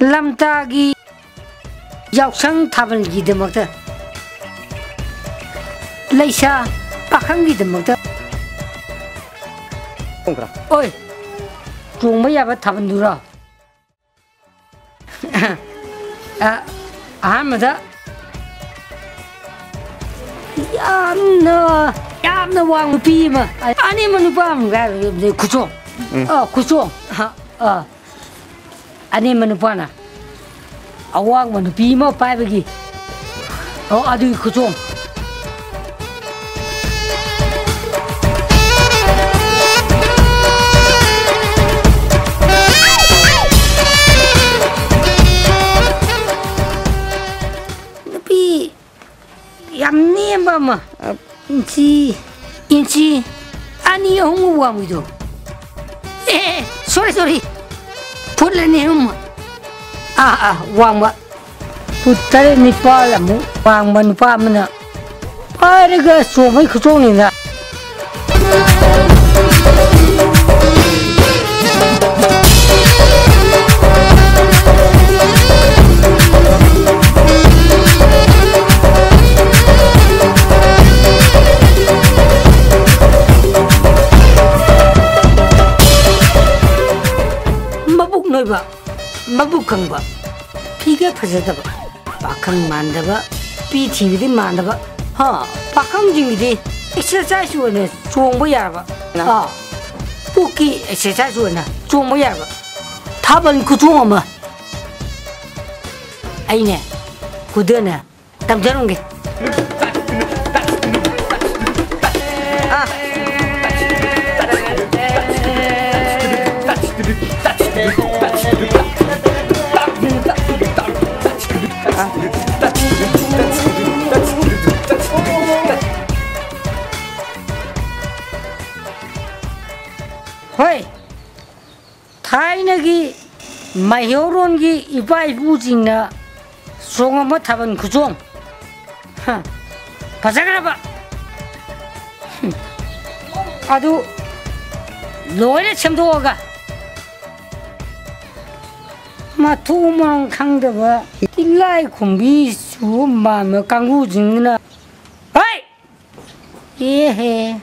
lamtagi yausang thabalgidamagta leisa pakhangidamagta ꯈꯔ oi chungba yaba thabandura ahamada yamna yamna wang pi ma ani manu pa ma ga kuchong ah kuchong ha ah ಅನೇಮನಪಾನ ಅವಾಗ್ಮ ನುಪಿ ಅಮ ಪಾಯ್ಬಗಿ ಅವ ಅದು ಖುಚೋಂ mama inci inci ani ohun wa mu do eh sorry sorry. phút pula ni huma à, vàng mà, phút tới ni pa la mu wang ban pa mana pa re ga so mai khu ni na 没吧，没不空吧，皮个不是的吧，八工忙的吧，比体育的忙的吧，哈，八工就你的，现在说呢，装不样吧？啊，不给现在说呢，装不样吧？他问你去装么？哎你，去得呢？咱们怎么给？ 여론기 이바이 무징나 송어 못하면 그좀 바자그라봐 아두 노래 참도가 마 두만 강대봐 일라이 공비수 마며 강구징나 아이 예헤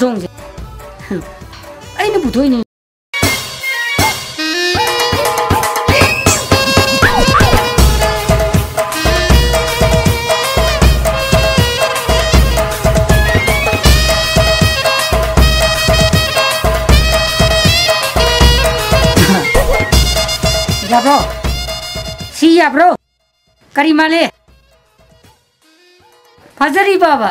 chiku zongje aina butoini Ya bro. Sí, ya bro. Karimale. Fazari baba.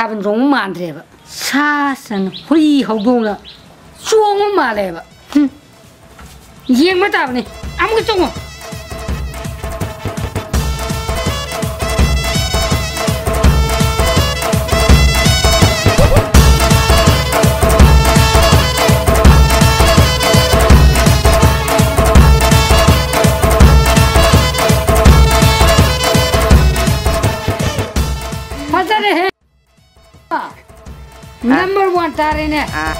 mi thằng giống màn thế vậy xa sân huy hậu cung là chuông mà lại vậy yên mà tao này ăn cái chung à 맞아래 해 પણ તારે ને આ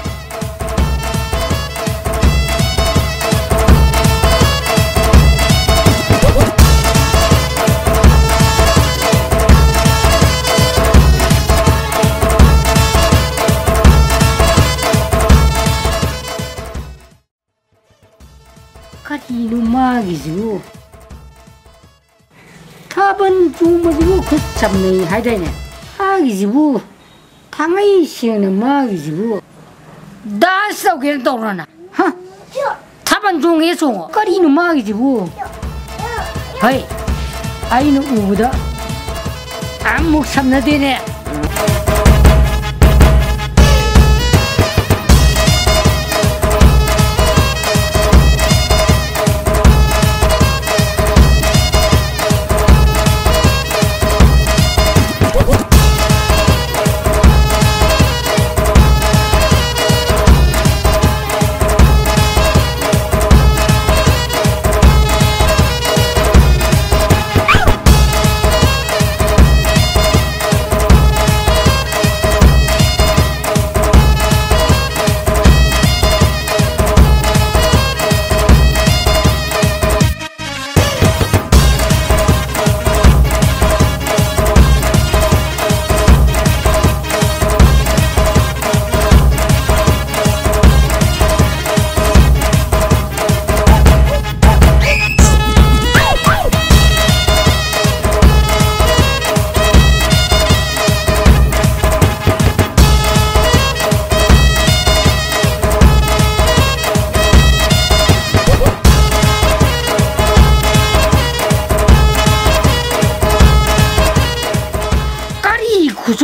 Kanino magizu? Kaban tu magizu kutsam ni hai đây nè. Magizu. 他们一闲了，忙个就，打扫给人倒上了，哼！他们种也种，个人都忙个就，哎，还有那个，俺木什么得呢？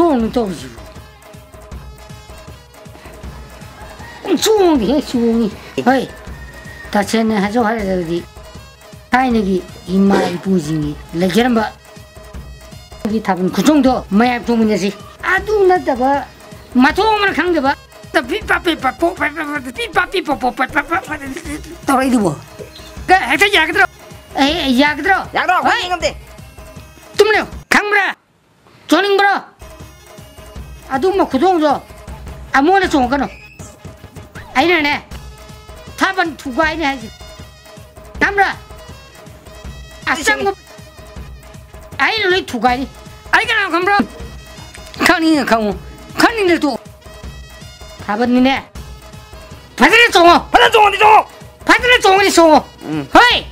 구조는 떨어지고 수홍이 해 수홍이. 어이 다체는 하죠 하려디. 타이너기 이마이 부징이. 레게는 봐. 여기 답은 그 정도. 마약 부문이지 아두 나다봐. 마토만 강대 봐. 삐빠삐빠 뽀빠빠빠 삐빠삐뽀 뽀빠빠빠 떨어이도 뭐 그, 해서 약 들어. 에이 약 들어. 어이. 공인감대. tumleo kangbra amone aina ne thaban thuga aina haji namra asang mo aina le thuga ni ai kana kangbra khani ne khamu khani ne tu thaban ni ne 받으래 종어 하나 좀 어디 좀. 받으래 종어 니 종어 응. 허이